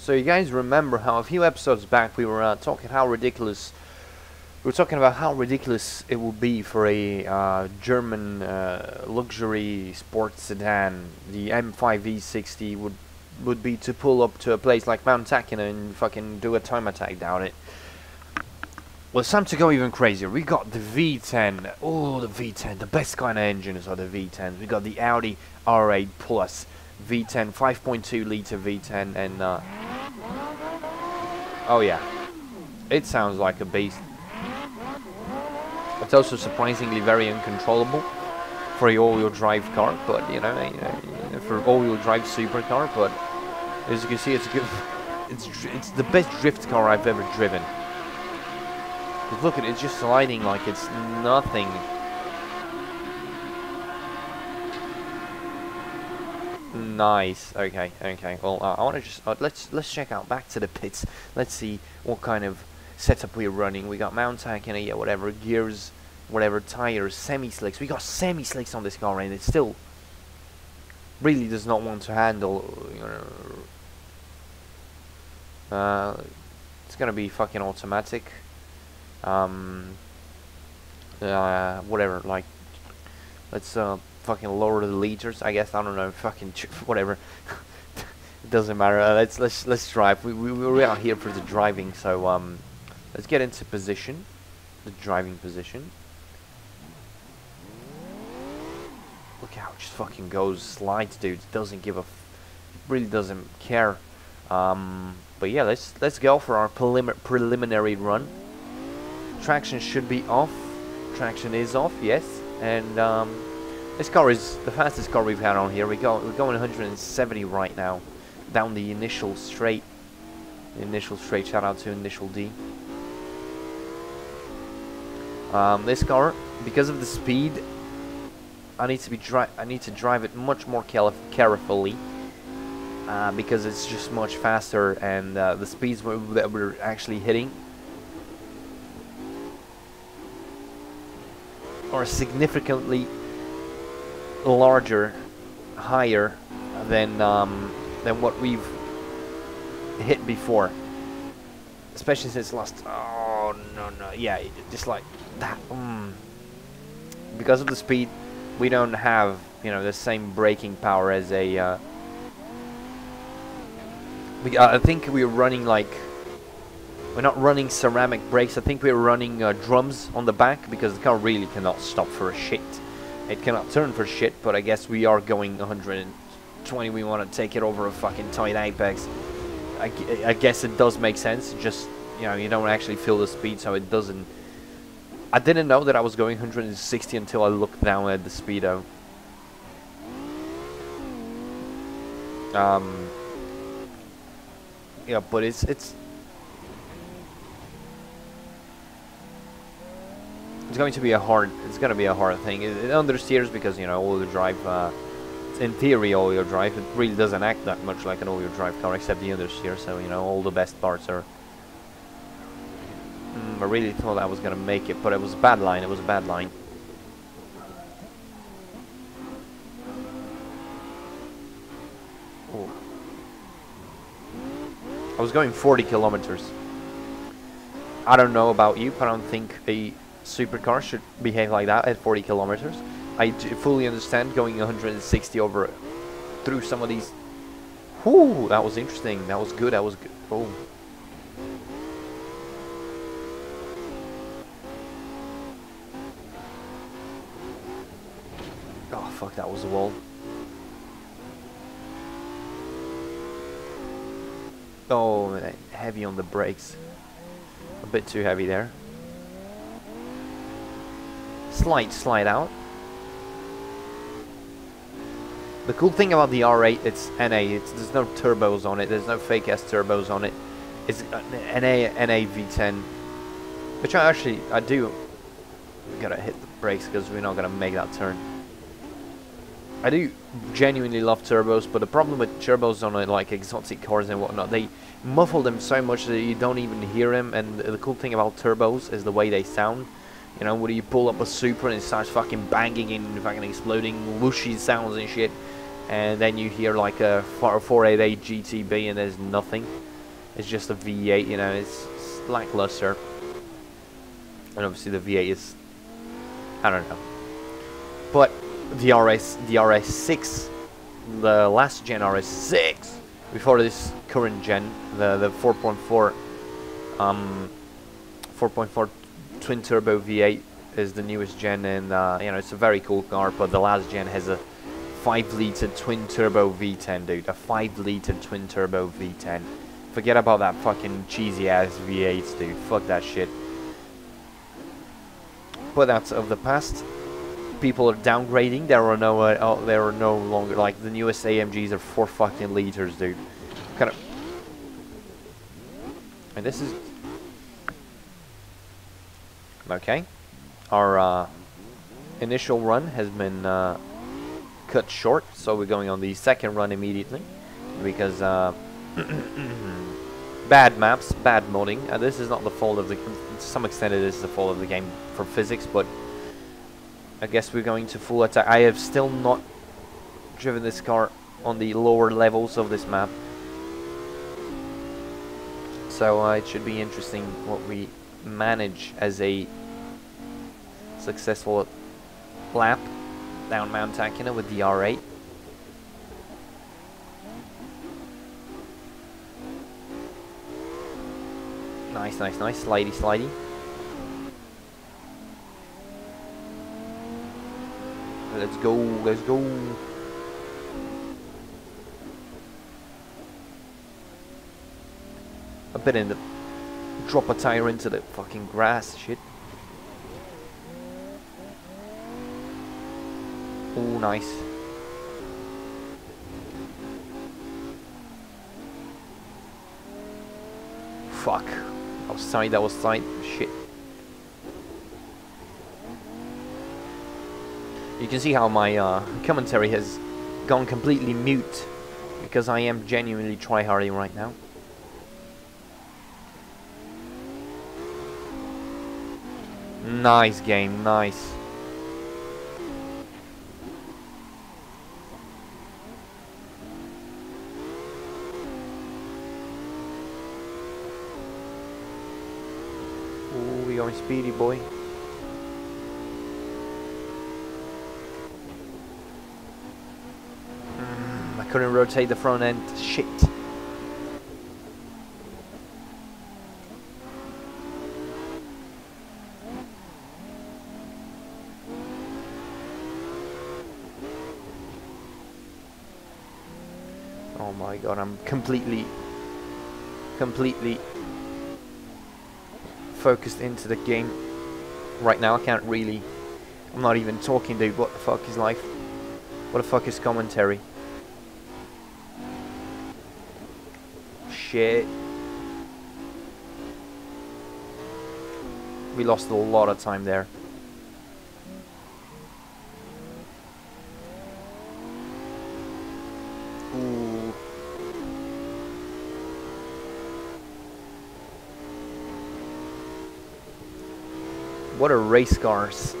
So you guys remember how a few episodes back we were uh, talking how ridiculous we were talking about how ridiculous it would be for a uh, German uh, luxury sports sedan, the M5 V60 would would be to pull up to a place like Mount Akina and fucking do a time attack down it. Well, it's time to go even crazier. We got the V10. Oh, the V10. The best kind of engines are the V10s. We got the Audi R8 Plus V10, 5.2 liter V10, and uh, oh yeah, it sounds like a beast. It's also surprisingly very uncontrollable for a all-wheel drive car, but you know, you know for all-wheel drive supercar. But as you can see, it's good. It's it's the best drift car I've ever driven. Look at it, it's just sliding like it's nothing. Nice. Okay. Okay. Well, uh, I want to just uh, let's let's check out back to the pits. Let's see what kind of setup we're running. We got mount tank and yeah, whatever gears, whatever tires, semi slicks. We got semi slicks on this car, and it still really does not want to handle. You know, uh, it's gonna be fucking automatic. Um. Uh, whatever. Like, let's uh fucking lower the liters. I guess I don't know. Fucking whatever. it doesn't matter. Uh, let's let's let's drive. We we we're here for the driving, so um, let's get into position, the driving position. Look how it just fucking goes, slides, dude. Doesn't give a, really doesn't care. Um, but yeah, let's let's go for our prelim preliminary run. Traction should be off. Traction is off, yes, and um. This car is the fastest car we've had on here. We go we're going 170 right now, down the initial straight. The initial straight. Shout out to Initial D. Um, this car, because of the speed, I need to be dri I need to drive it much more carefully. Uh, because it's just much faster and uh, the speeds that we're actually hitting are significantly larger, higher than um, than what we've hit before. Especially since last. Oh no no yeah, just like that. Mm. Because of the speed, we don't have you know the same braking power as a. Uh, we, uh, I think we're running like. We're not running ceramic brakes. I think we're running uh, drums on the back because the car really cannot stop for a shit. It cannot turn for shit, but I guess we are going 120. We want to take it over a fucking tight apex. I, I guess it does make sense. Just, you know, you don't actually feel the speed, so it doesn't... I didn't know that I was going 160 until I looked down at the speedo. Um, yeah, but it's it's it's going to be a hard it's going to be a hard thing. It, it understeers because you know all-wheel drive uh, in theory all-wheel drive it really doesn't act that much like an all-wheel drive car except the understeer so you know all the best parts are mm, I really thought I was gonna make it but it was a bad line it was a bad line. Ooh. I was going 40 kilometers. I don't know about you but I don't think a supercar should behave like that at 40 kilometers. I fully understand going 160 over through some of these. Whoo, that was interesting. That was good. That was good. Oh. Oh, fuck, that was a wall. Oh, heavy on the brakes. A bit too heavy there slight slide out. The cool thing about the R8, it's NA, it's, there's no turbos on it, there's no fake S turbos on it. It's uh, NA, NA V10, which I actually, I do gotta hit the brakes because we're not gonna make that turn. I do genuinely love turbos, but the problem with turbos on like exotic cars and whatnot, they muffle them so much that you don't even hear them. And the cool thing about turbos is the way they sound. You know, where you pull up a Supra and it starts fucking banging and fucking exploding whooshy sounds and shit. and then you hear like a 488 GTB and there's nothing. It's just a V8, you know, it's, it's lackluster. And obviously the V8 is, I don't know. But the RS, the RS6, the last gen RS6, before this current gen, the the 4.4, um, 4.4 twin turbo V8 is the newest gen, and uh, you know it's a very cool car. But the last gen has a 5 liter twin turbo V10, dude. A 5 liter twin turbo V10. Forget about that fucking cheesy ass V8s, dude. Fuck that shit. But that's of the past. People are downgrading. There are no, uh, oh, there are no longer like the newest AMGs are four fucking liters, dude. Kind of. And this is okay. Our uh, initial run has been uh, cut short, so we're going on the second run immediately because uh, bad maps, bad modding. Uh, this is not the fault of the. To some extent, it is the fault of the game for physics, but I guess we're going to full attack. I have still not driven this car on the lower levels of this map, so uh, it should be interesting what we manage as a successful lap down Mount Akina with the R8. Nice, nice, nice. Slidey, slidey. Let's go, let's go. A bit in the... Drop a tire into the fucking grass, shit. Oh, nice. Fuck. I was side, that was side. Shit. You can see how my uh, commentary has gone completely mute because I am genuinely tryharding right now. Nice game, nice. Ooh, we going speedy, boy. Mm, I couldn't rotate the front end. Shit. Oh my god, I'm completely, completely focused into the game right now. I can't really, I'm not even talking dude, what the fuck is life? What the fuck is commentary? Shit. We lost a lot of time there. What a race cars.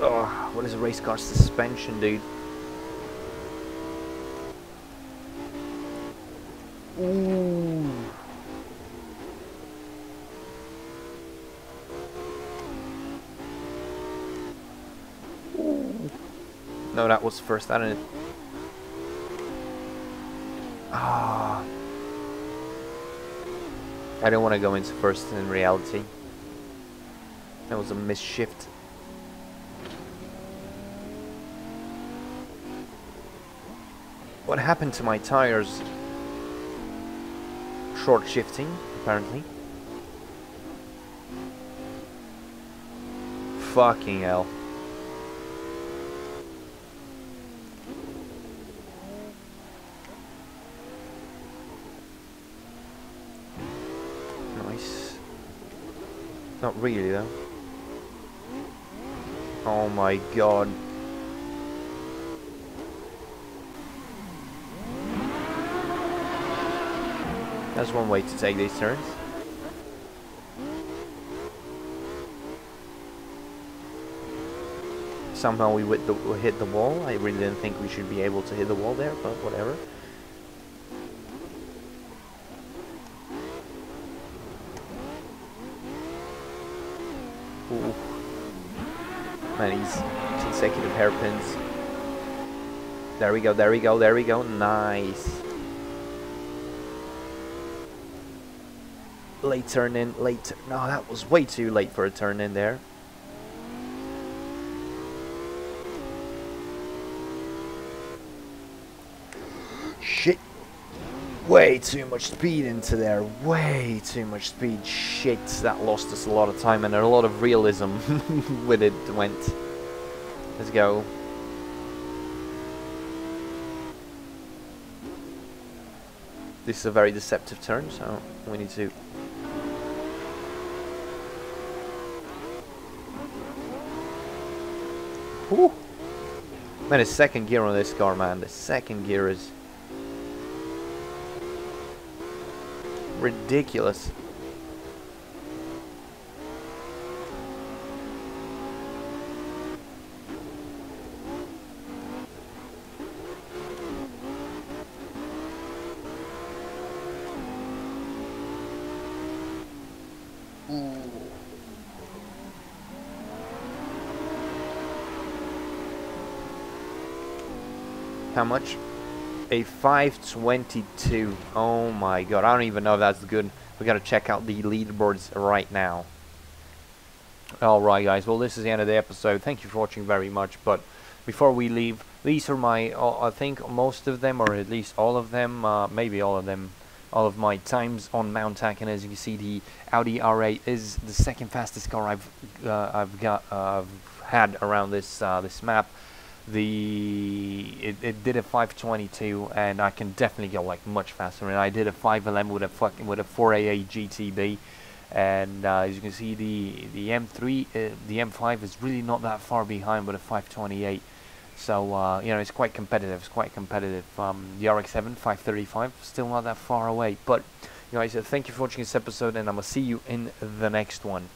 Oh, what is a race car suspension, dude? Ooh. Ooh. No, that was first. I didn't. Ah. I don't want to go into first in reality. That was a misshift. What happened to my tires? Short shifting, apparently. Fucking hell. Nice. Not really though. Oh my god. That's one way to take these turns. somehow we, the, we hit the wall. I really didn't think we should be able to hit the wall there, but whatever. Ooh. Man, these consecutive hairpins. There we go, there we go, there we go. Nice. Late turn in, late. No, that was way too late for a turn in there. Shit. Way too much speed into there. Way too much speed. Shit, that lost us a lot of time and a lot of realism with it went. Let's go. This is a very deceptive turn, so we need to Whew. Man, the second gear on this car, man. The second gear is ridiculous. How much? A 522. Oh my god. I don't even know if that's good. We gotta check out the leaderboards right now. Alright guys, well this is the end of the episode. Thank you for watching very much. But before we leave, these are my, uh, I think most of them, or at least all of them, uh, maybe all of them, all of my times on Mount and as you can see the Audi R8 is the second fastest car I've uh, I've got uh, had around this uh, this map the it, it did a 522 and I can definitely go like much faster. And I did a 511 with a fucking with a 488 GTB and uh, as you can see the the M3 uh, the M5 is really not that far behind with a 528 so uh, you know it's quite competitive. It's quite competitive. Um, the RX-7 535 still not that far away. But you guys thank you for watching this episode and I'm gonna see you in the next one